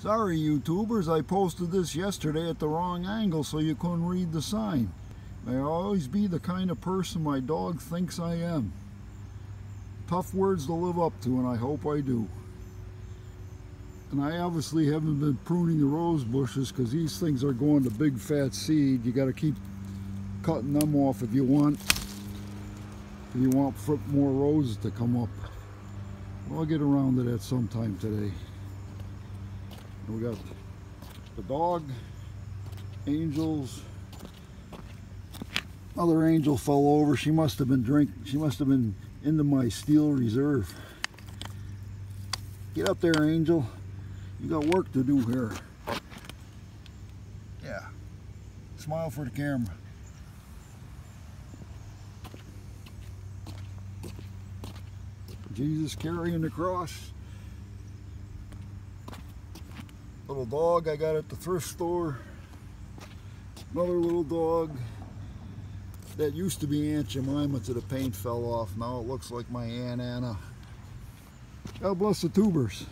Sorry, YouTubers, I posted this yesterday at the wrong angle so you couldn't read the sign. May I always be the kind of person my dog thinks I am. Tough words to live up to, and I hope I do. And I obviously haven't been pruning the rose bushes because these things are going to big fat seed. You got to keep cutting them off if you want if you want more roses to come up. I'll get around to that sometime today. We got the dog, angels. Mother angel fell over. She must have been drink. She must have been into my steel reserve. Get up there, angel. You got work to do here. Yeah. Smile for the camera. Jesus carrying the cross. Little dog I got at the thrift store. Another little dog. That used to be Aunt Jemima till the paint fell off. Now it looks like my Aunt Anna. God bless the tubers.